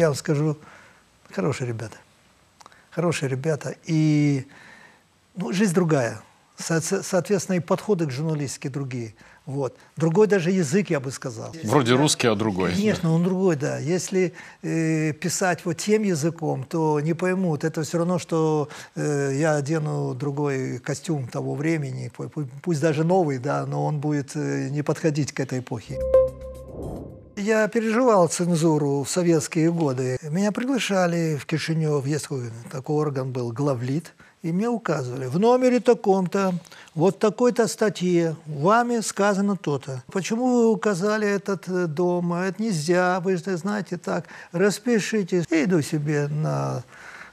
я вам скажу, хорошие ребята. Хорошие ребята. И ну, жизнь другая. Со- Соответственно, и подходы к журналистике другие. Вот. Другой даже язык, я бы сказал. Вроде русский, а другой. Конечно, он другой, да. Если э, писать вот тем языком, то не поймут. Это все равно, что э, я одену другой костюм того времени, пу- пу- пусть даже новый, да, но он будет э, не подходить к этой эпохе. Я переживал цензуру в советские годы. Меня приглашали в Кишинев, есть такой, такой орган был, главлит, и мне указывали, в номере таком-то, вот такой-то статье, вами сказано то-то. Почему вы указали этот э, дом? А Это нельзя, вы же знаете так. Распишитесь. Я иду себе на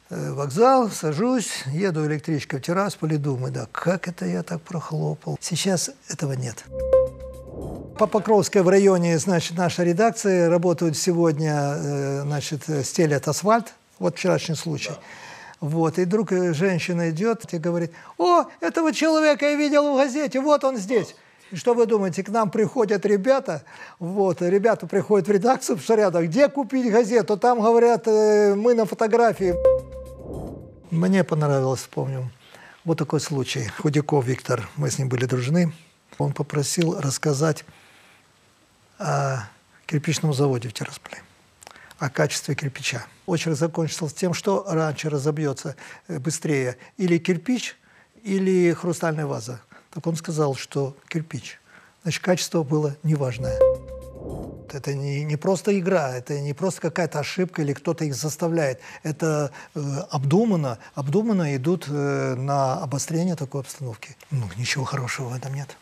э, вокзал, сажусь, еду электричкой в Тирасполь и думаю, да, как это я так прохлопал. Сейчас этого нет. По Покровской в районе, значит, наша редакция работают сегодня, э, значит, стелят асфальт. Вот вчерашний случай. Вот, и вдруг э, женщина идет и говорит, о, этого человека я видел в газете, вот он здесь. И что вы думаете, к нам приходят ребята, вот, ребята приходят в редакцию в Шарядах, где купить газету? Там говорят, э, мы на фотографии. Мне понравилось, вспомню, вот такой случай. Худяков Виктор, мы с ним были дружны. Он попросил рассказать о кирпичном заводе в Тирасполе, о качестве кирпича. Очередь закончился тем, что раньше разобьется э, быстрее или кирпич, или хрустальная ваза. Так он сказал, что кирпич. Значит, качество было неважное. Это не, не просто игра, это не просто какая-то ошибка или кто-то их заставляет. Это э, обдуманно, обдуманно идут э, на обострение такой обстановки. Ну, ничего хорошего в этом нет.